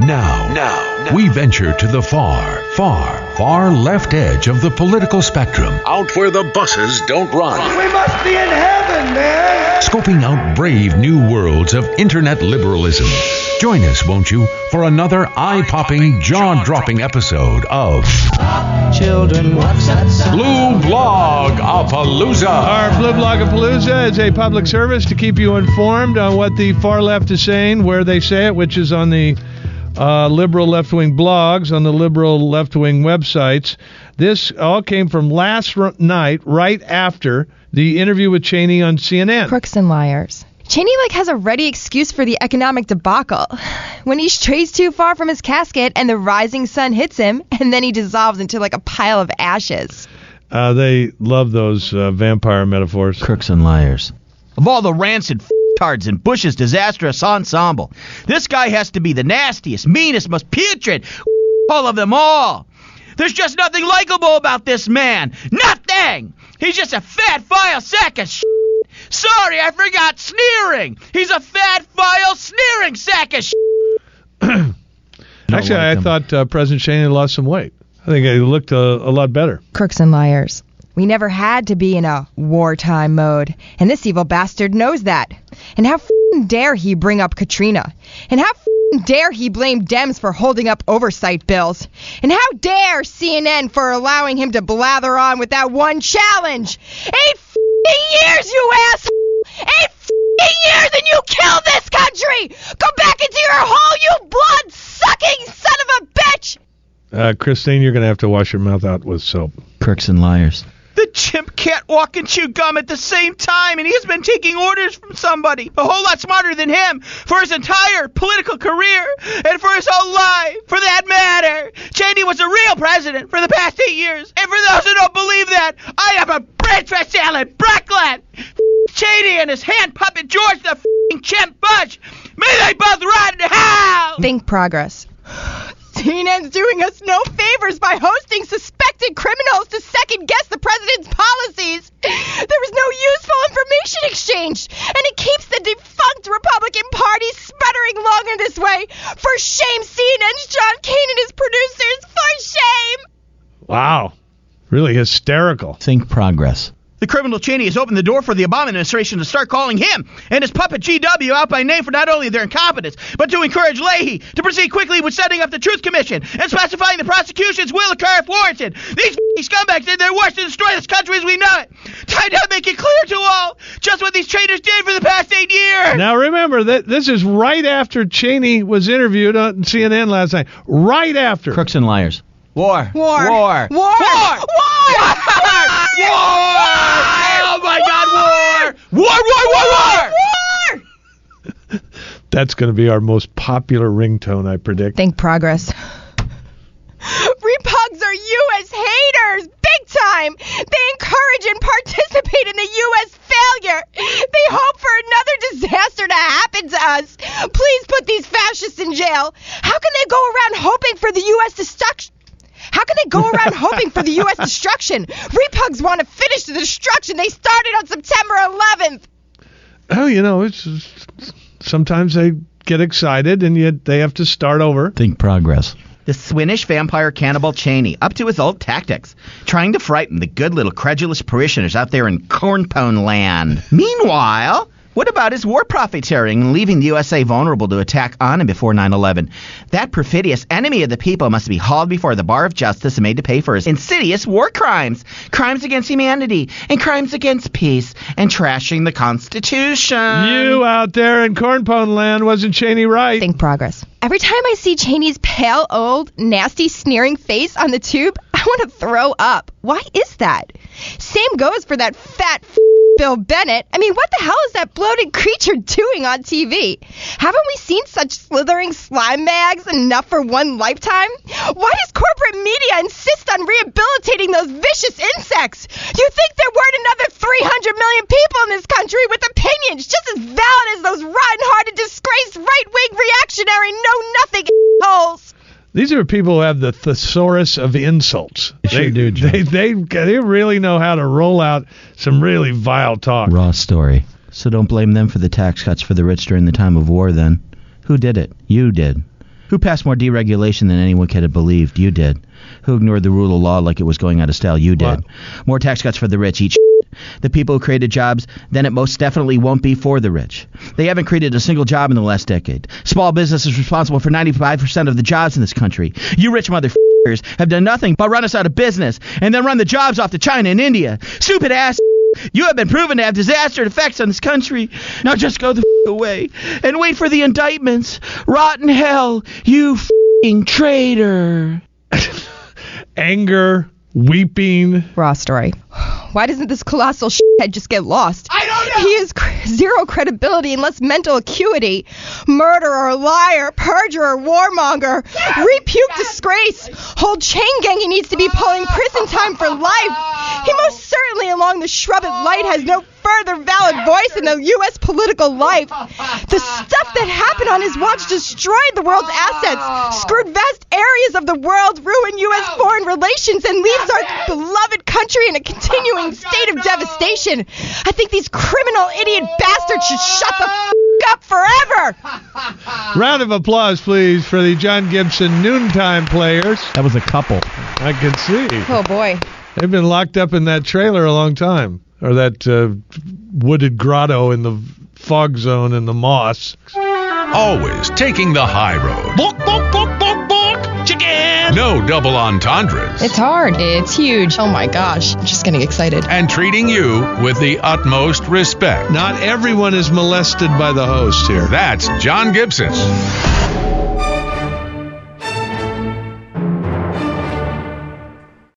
Now, now, we venture to the far, far, far left edge of the political spectrum. Out where the buses don't run. We must be in heaven, man! Scoping out brave new worlds of internet liberalism. Join us, won't you, for another eye popping, jaw dropping episode of Children, what's that Blue Blogapalooza. Our Blue Blog Palooza is a public service to keep you informed on what the far left is saying, where they say it, which is on the uh, liberal left wing blogs, on the liberal left wing websites. This all came from last r- night, right after the interview with Cheney on CNN. Crooks and liars. Cheney like has a ready excuse for the economic debacle. When he strays too far from his casket and the rising sun hits him, and then he dissolves into like a pile of ashes. Uh, they love those uh, vampire metaphors. Crooks and liars. Of all the rancid tards in Bush's disastrous ensemble, this guy has to be the nastiest, meanest, most putrid all of them all. There's just nothing likable about this man. Nothing! He's just a fat vile sack of shit. Sorry, I forgot sneering. He's a fat vile sneering sack of shit. Actually, like I him. thought uh, President Cheney lost some weight. I think he looked a, a lot better. Crooks and liars. We never had to be in a wartime mode, and this evil bastard knows that. And how f***ing dare he bring up Katrina? And how f***ing dare he blame Dems for holding up oversight bills? And how dare CNN for allowing him to blather on with that one challenge? Eight f***ing years, you asshole! Eight f***ing years, and you killed this country! Go back into your hole, you blood-sucking son of a bitch! Uh, Christine, you're going to have to wash your mouth out with soap. Crooks and liars. The chimp can't walk and chew gum at the same time, and he's been taking orders from somebody a whole lot smarter than him for his entire political career and for his whole life, for that matter. Cheney was a real president for the past eight years, and for those who don't believe that, I have a bridge for Salad Brooklyn. Cheney and his hand puppet George the fing chimp Bush. May they both rot in hell. Think progress. CNN's doing us no favors by hosting suspected criminals to second guess the president's policies. There was no useful information exchanged, and it keeps the defunct Republican Party sputtering longer this way. For shame, CNN's John King and his producers. For shame. Wow. Really hysterical. Think progress. The criminal Cheney has opened the door for the Obama administration to start calling him and his puppet GW out by name for not only their incompetence, but to encourage Leahy to proceed quickly with setting up the Truth Commission and specifying the prosecutions will occur if warranted. These scumbags did their worst to destroy this country as we know it. Time to make it clear to all just what these traitors did for the past eight years. Now remember that this is right after Cheney was interviewed on CNN last night. Right after. Crooks and liars. War. War. War. War. War. War. War. Oh my God! War. War. War. War. War. War. That's going to be our most popular ringtone, I predict. Think progress. Repugs are U.S. haters, big time. They encourage and participate in the U.S. failure. They hope for another disaster to happen to us. Please put these fascists in jail. How can they go around hoping for the U.S. destruction? How can they go around hoping for the U.S. destruction? Repugs want to finish the destruction they started on September 11th. Oh, you know, it's sometimes they get excited and yet they have to start over. Think progress. The Swinish vampire cannibal Cheney, up to his old tactics, trying to frighten the good little credulous parishioners out there in Cornpone land. Meanwhile, what about his war profiteering and leaving the USA vulnerable to attack on and before 9 11? That perfidious enemy of the people must be hauled before the bar of justice and made to pay for his insidious war crimes, crimes against humanity, and crimes against peace, and trashing the Constitution. You out there in Cornpone land, wasn't Cheney right? Think progress. Every time I see Cheney's pale, old, nasty, sneering face on the tube, I want to throw up. Why is that? Same goes for that fat f- Bill Bennett. I mean, what the hell is that bloated creature doing on TV? Haven't we seen such slithering slime bags enough for one lifetime? Why does corporate media insist on rehabilitating those vicious insects? You think there weren't another 300 million people in this country with opinions just as valid as those rotten-hearted, disgraced right-wing reactionary know-nothing holes? These are people who have the thesaurus of insults. They sure do, Joe. They, they, they really know how to roll out some really vile talk. Raw story. So don't blame them for the tax cuts for the rich during the time of war then. Who did it? You did. Who passed more deregulation than anyone could have believed? You did. Who ignored the rule of law like it was going out of style? You did. More tax cuts for the rich. Each the people who created jobs, then it most definitely won't be for the rich. They haven't created a single job in the last decade. Small business is responsible for 95% of the jobs in this country. You rich motherfuckers have done nothing but run us out of business and then run the jobs off to China and India. Stupid ass. You have been proven to have disaster effects on this country. Now just go the f- away and wait for the indictments. Rotten hell, you f***ing traitor. Anger, weeping. Raw story. Why doesn't this colossal shithead just get lost? I don't know. He has cr- zero credibility and less mental acuity. Murderer, liar, perjurer, warmonger, repuke disgrace. Whole chain gang he needs to be pulling prison time for life. He most certainly, along the shrubbed light, has no further valid voice in the U.S. political life. The stuff that happened on his watch destroyed the world's assets, screwed vast areas of the world, ruined U.S. foreign relations, and leaves our beloved country in a continuing state of devastation. I think these criminal idiot bastards should shut the f- up forever. Round of applause, please, for the John Gibson noontime players. That was a couple. I can see. Oh boy. They've been locked up in that trailer a long time, or that uh, wooded grotto in the fog zone in the moss. Always taking the high road. Bonk, bonk, bonk, bonk, bonk. Chicken. No double entendres. It's hard. It's huge. Oh my gosh. I'm just getting excited. and treating you with the utmost respect. Not everyone is molested by the host here. That's John Gibson.